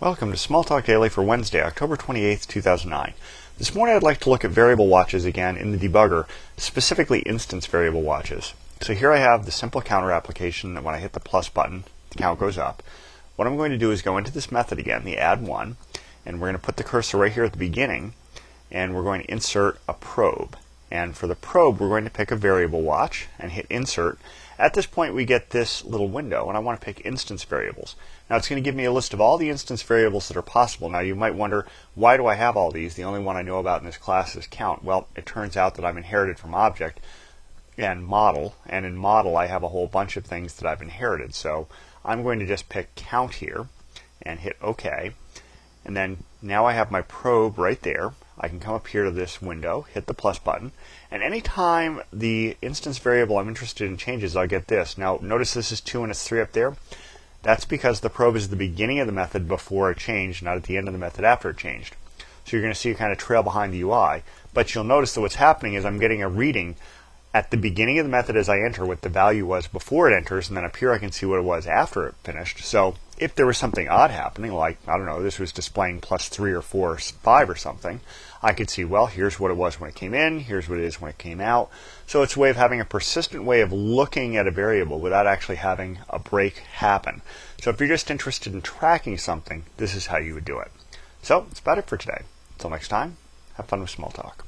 Welcome to Smalltalk Daily for Wednesday, October 28th, 2009. This morning I'd like to look at variable watches again in the debugger, specifically instance variable watches. So here I have the simple counter application that when I hit the plus button, the count goes up. What I'm going to do is go into this method again, the add one, and we're going to put the cursor right here at the beginning, and we're going to insert a probe. And for the probe, we're going to pick a variable watch and hit insert. At this point, we get this little window, and I want to pick instance variables. Now, it's going to give me a list of all the instance variables that are possible. Now, you might wonder, why do I have all these? The only one I know about in this class is count. Well, it turns out that I'm inherited from object and model, and in model, I have a whole bunch of things that I've inherited. So I'm going to just pick count here and hit OK. And then now I have my probe right there. I can come up here to this window, hit the plus button, and anytime the instance variable I'm interested in changes, I'll get this. Now, notice this is 2 and it's 3 up there. That's because the probe is the beginning of the method before it changed, not at the end of the method after it changed. So you're going to see a kind of trail behind the UI. But you'll notice that what's happening is I'm getting a reading at the beginning of the method as I enter what the value was before it enters, and then up here I can see what it was after it finished. So if there was something odd happening, like, I don't know, this was displaying plus 3 or 4 or 5 or something, I could see, well, here's what it was when it came in, here's what it is when it came out. So it's a way of having a persistent way of looking at a variable without actually having a break happen. So if you're just interested in tracking something, this is how you would do it. So that's about it for today. Until next time, have fun with Smalltalk.